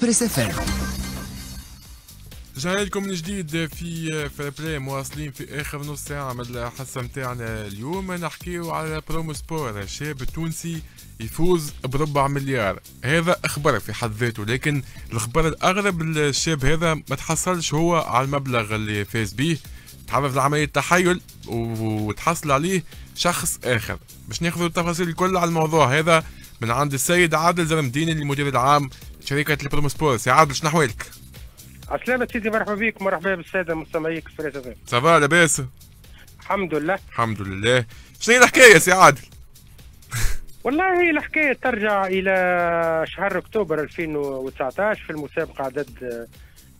Express FM رجعنا لكم من جديد في Free Play مواصلين في آخر نص ساعة من الحصة نتاعنا اليوم. نحكيو على برومو سبور. شاب تونسي يفوز بربع مليار. هذا أخبار في حد ذاته لكن الخبر الأغرب الشاب هذا ما تحصلش هو على المبلغ اللي فاز به. تعرض لعملية تحايل وتحصل عليه شخص آخر. باش ناخذ التفاصيل الكل على الموضوع هذا من عند السيد عادل زرمديني المدير العام شركة البرومو سبور سي عادل شنو أحوالك؟ عسلامة سيدي مرحبا بك مرحبا بالسادة مستمعيك في فريسة ça va لاباس؟ الحمد لله الحمد لله شنو هي الحكاية سي عادل؟ والله هي الحكاية ترجع إلى شهر أكتوبر 2019 في المسابقة عدد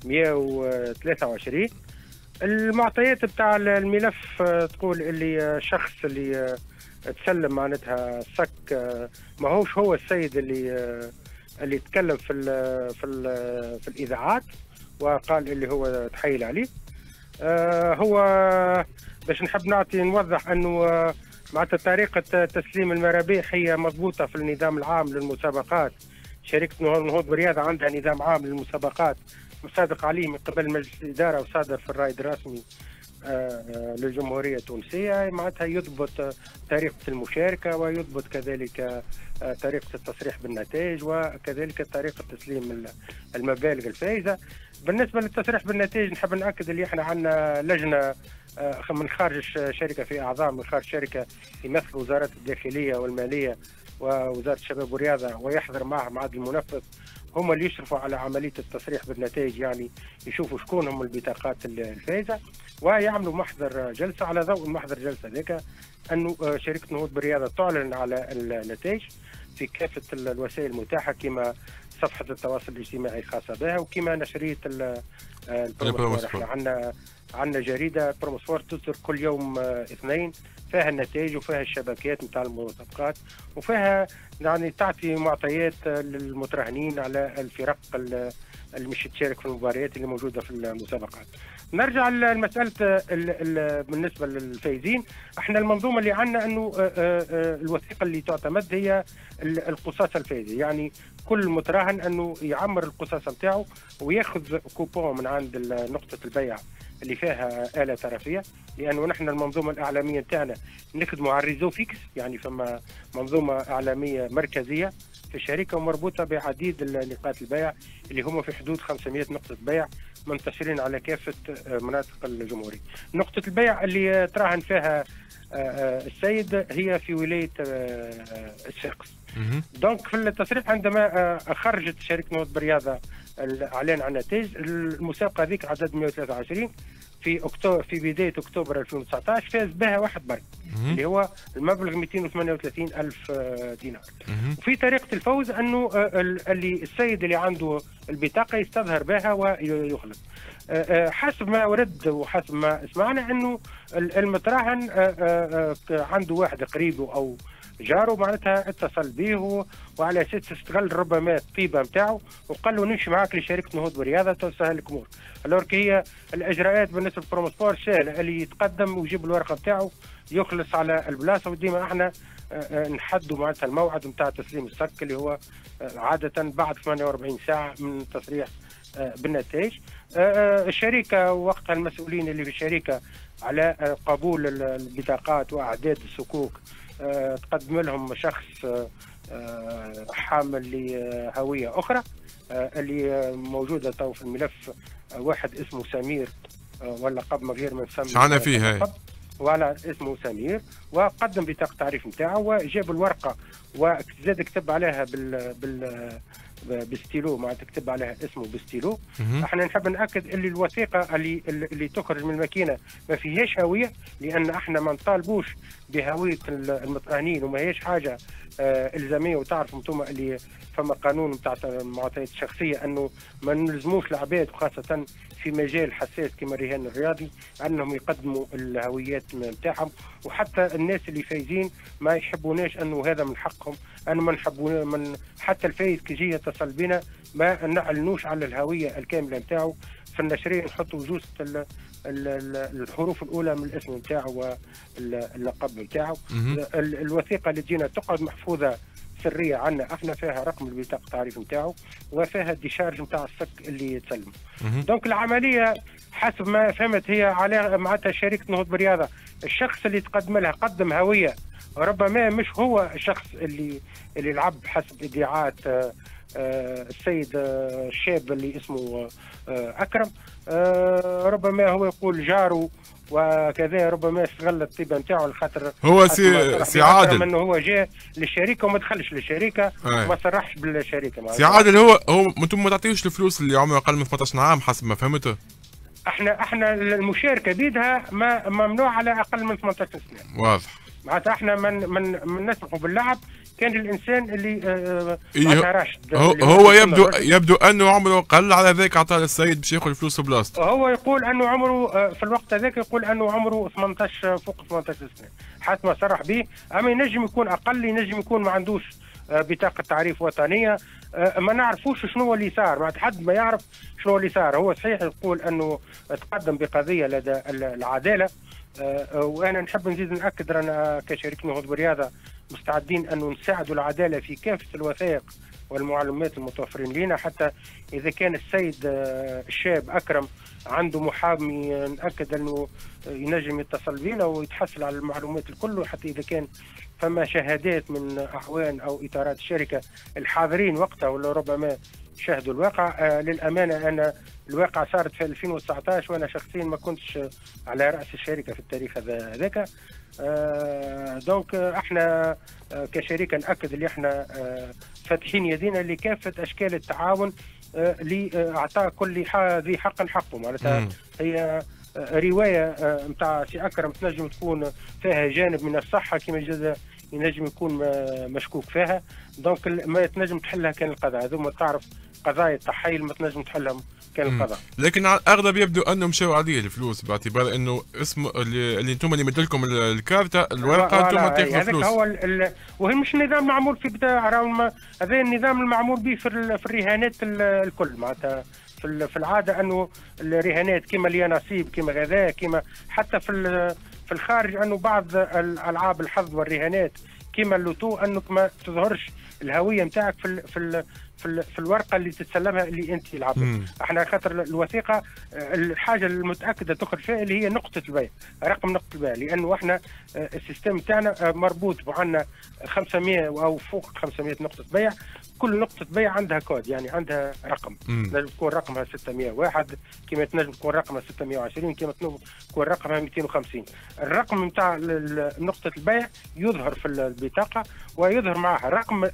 123 المعطيات بتاع الملف تقول اللي شخص اللي تسلم معناتها الصك ما هوش هو السيد اللي اللي تكلم في ال في ال في الإذاعات وقال اللي هو تحيل عليه. هو باش نحب نعطي نوضح أنه معناتها طريقة تسليم المرابيح هي مضبوطة في النظام العام للمسابقات. شركة نهوض برياضة عندها نظام عام للمسابقات. مصادق عليه من قبل مجلس الإدارة وصادر في الرائد الرسمي للجمهورية التونسية. معناتها يضبط طريقة المشاركة ويضبط كذلك طريقة التصريح بالنتائج وكذلك طريقة تسليم المبالغ الفائزة. بالنسبة للتصريح بالنتائج نحب نأكد اللي إحنا عندنا لجنة من خارج الشركة في أعضاء من خارج الشركة يمثل وزارة الداخلية والمالية ووزارة الشباب والرياضة ويحضر معهم عدد المنفذ هم اللي يشرفوا على عملية التصريح بالنتائج يعني يشوفوا شكون هم البطاقات الفائزة. ويعملوا محضر جلسة على ضوء المحضر جلسة ذاك انه شركة نهوض بالرياضة تعلن على النتائج في كافة الوسائل المتاحة كما صفحة التواصل الاجتماعي الخاصه بها وكما نشريه البروموسبور إحنا عندنا عندنا جريدة بروموسبور تصدر كل يوم اثنين فيها النتائج وفيها الشبكات نتاع المسابقات وفيها يعني تعطي معطيات للمتراهنين على الفرق اللي مش تشارك في المباريات اللي موجودة في المسابقات. نرجع لمسألة بالنسبة للفايزين إحنا المنظومة اللي عندنا إنه الوثيقة اللي تعتمد هي القصاصه الفائزه يعني كل متراهن إنه يعمر القصاصه نتاعو ويأخذ كوبون من عند نقطة البيع اللي فيها آلة طرفية لأنه نحن المنظومة الإعلامية نتاعنا نخدموا على ال réseau fixe يعني فما منظومة إعلامية مركزية. في الشركة ومربوطة بعديد نقاط البيع اللي هم في حدود 500 نقطة بيع منتشرين على كافة مناطق الجمهورية. نقطة البيع اللي تراهن فيها السيد هي في ولاية الشرقس دونك في التصريح عندما خرجت شركة نوض بالرياضة الإعلان عن النتائج المسابقة هذيك عدد 123 في اكتوبر في بداية أكتوبر 2019 فاز بها واحد برك اللي هو المبلغ 238 ألف دينار. وفي طريقة الفوز أنه اللي السيد اللي عنده البطاقة يستظهر بها ويخلص. حسب ما ورد وحسب ما سمعنا أنه المتراهن عنده واحد قريبه أو جاره معناتها اتصل به وعلى أساس استغل ربما الطيبه نتاعو وقال له نمشي معاك لشركة نهوض بالرياضه تسهل الأمور. alors que هي الإجراءات بالنسبة للبروموسبور سهله اللي يتقدم ويجيب الورقة نتاعو يخلص على البلاصة وديما إحنا نحدوا معناتها الموعد نتاع تسليم الصك اللي هو عادة بعد 48 ساعة من تصريح بالنتائج. الشركة وقتها المسؤولين اللي في الشركة على قبول البطاقات وأعداد الصكوك تقدم لهم شخص حامل لهوية أخرى اللي موجودة تو في الملف واحد اسمه سمير واللقب من غير ما نسمي شعنا فيه هاي؟ ولا اسمه سمير وقدم بطاقة التعريف نتاعو وجاب الورقة وزاد كتب عليها بال بال بستيلو معناتها تكتب عليها اسمه بستيلو. إحنا نحب نأكد اللي الوثيقة اللي اللي تخرج من الماكينة ما فيهاش هوية لأن إحنا ما نطالبوش بهوية المتراهنين وما هيش حاجة إلزامية وتعرفوا أنتم اللي فما قانون نتاع المعطيات الشخصية أنه ما نلزموش العباد وخاصة في مجال حساس كما الرهان الرياضي أنهم يقدموا الهويات نتاعهم وحتى الناس اللي فايزين ما يحبوناش أنه هذا من حقهم. أنا ما نحبوا من حتى الفايز كي يتصل بنا ما نعلنوش على الهوية الكاملة نتاعو في النشريه نحطوا جوز الحروف الأولى من الاسم نتاعو واللقب نتاعو. الوثيقة اللي تجينا تقعد محفوظة سرية عندنا إحنا فيها رقم البطاقة التعريف نتاعو وفيها ال décharge نتاع السك اللي تسلم donc العملية حسب ما فهمت هي على معناتها شركه نهوض بالرياضه الشخص اللي تقدم لها قدم هوية ربما مش هو الشخص اللي اللي لعب حسب إدعاءات آه، السيد آه، الشاب اللي اسمه أكرم. ربما هو يقول جاره وكذا ربما استغل الطيبة نتاعو لخاطر هو سي سي عادل. إنه هو جاء للشركة وما دخلش للشركة وما صرحش بالشركة. سي عادل هو هو أنتم ما تعطيوش الفلوس اللي عمره أقل من 18 عام حسب ما فهمته؟ إحنا إحنا المشاركة بيدها ما ممنوع على أقل من 18 سنة. واضح. معناتها إحنا من من من نسمحوا باللعب كان الإنسان اللي آه إيه راشد هو, هو يبدو يبدو أنه عمره قل على ذلك أعطاه السيد باش ياخذ فلوس بلاصته هو يقول أنه عمره آه، في الوقت هذاك يقول أنه عمره 18 فوق 18 سنة. حسب ما صرح به أما ينجم يكون أقل ينجم يكون ما عندوش آه، بطاقة تعريف وطنية آه، ما نعرفوش شنو اللي صار. بعد حد ما يعرف شنو اللي صار. هو صحيح يقول أنه تقدم بقضية لدى العدالة آه، وأنا نحب نزيد نأكد رانا كشركه نهوض بالرياضه مستعدين انه نساعدوا العدالة في كافة الوثائق والمعلومات المتوفرين لنا حتى إذا كان السيد الشاب أكرم عنده محامي ناكد أنه ينجم يتصل بنا ويتحصل على المعلومات الكل حتى إذا كان فما شهادات من أعوان أو إطارات الشركة الحاضرين وقتها ولا ربما شاهدوا الواقع. آه للأمانة أنا الواقع صارت في 2019 وأنا شخصيا ما كنتش على رأس الشركة في التاريخ هذاك. آه دونك إحنا آه كشركه ناكد اللي إحنا فاتحين يدينا لكافة أشكال التعاون لإعطاء كل ذي حق حقه. معناتها هي رواية نتاع سي أكرم تنجم تكون فيها جانب من الصحة كما ينجم يكون مشكوك فيها. donc ما تنجم تحلها كان القضاء. هذوما تعرف قضايا التحايل ما تنجم تحلهم كان القضاء. لكن أغلب يبدو انه مشاو عليه الفلوس باعتبار إنه اسم اللي أنتم اللي مدلكم الكارتة الورقة أنتم تاخذوا فلوس هو ال... وهي مش نظام معمول في بتاع هذا النظام المعمول به في, في الرهانات الكل. معناتها في في العادة أنه الرهانات كما اليانصيب كما غذاء كما حتى في في الخارج أنه بعض الالعاب الحظ والرهانات كما اللوتو أنك ما تظهرش الهوية نتاعك في في في, في الورقة اللي تتسلمها اللي أنت لعبت إحنا خاطر الوثيقة الحاجة المتأكدة تخرج فيها اللي هي نقطة البيع رقم نقطة البيع لأنه إحنا آه، ال système تاعنا آه، مربوط وعندنا 500 أو فوق 500 نقطة بيع. كل نقطة بيع عندها كود يعني عندها رقم. تنجم تكون رقمها 601 كما تنجم تكون رقمها 620 كما تكون رقمها 250 الرقم نتاع نقطة البيع يظهر في البطاقة ويظهر معها رقم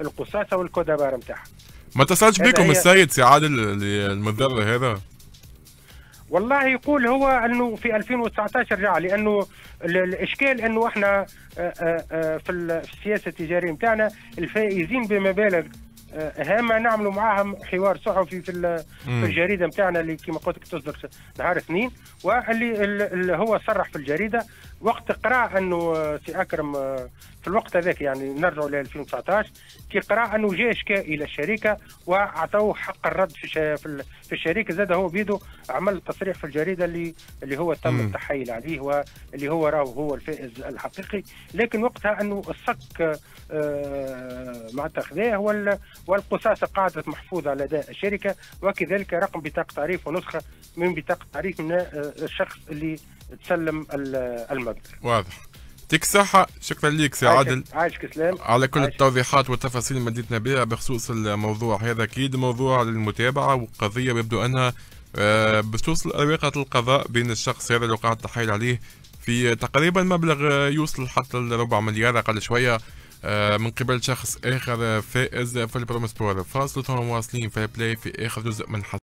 القصاصة وال code à barres نتاعها. ما اتصلش بكم السيد سي عادل المضر هذا؟ والله يقول هو أنه في 2019 رجع لأنه الإشكال أنه إحنا آه، آه، آه، في السياسة التجارية نتاعنا الفائزين بمبالغ هامه نعملوا معاهم حوار صحفي في في الجريدة نتاعنا اللي كما قلت لك تصدر نهار اثنين واللي اللي هو صرح في الجريدة وقت قرأ أنه سي أكرم في الوقت هذاك يعني نرجعوا ل 2019 كي قرأ أنه جاء شكاء إلى الشركة وأعطوه حق الرد في في الشركة زاد هو بيده عمل تصريح في الجريدة اللي اللي هو تم التحايل عليه واللي هو راهو هو الفائز الحقيقي. لكن وقتها أنه الصك آه معناتها خذاه والقصاصه قاعدة محفوظة لدى الشركة وكذلك رقم بطاقة تعريف ونسخة من بطاقة تعريف من آه، الشخص اللي تسلم المبلغ. واضح. يعطيك الصحة شكرا لك سي عادل. عايشك سلام على كل عايشك. التوضيحات والتفاصيل اللي مديتنا بها بخصوص الموضوع هذا أكيد موضوع للمتابعة وقضية يبدو أنها آه، بخصوص أروقة القضاء بين الشخص هذا اللي وقع التحايل عليه في تقريبا مبلغ يوصل حتى لربع مليار أقل شوية آه، من قبل شخص آخر فائز في البرومسبور فاصل ثم مواصلين في بلاي في آخر جزء من حلقة.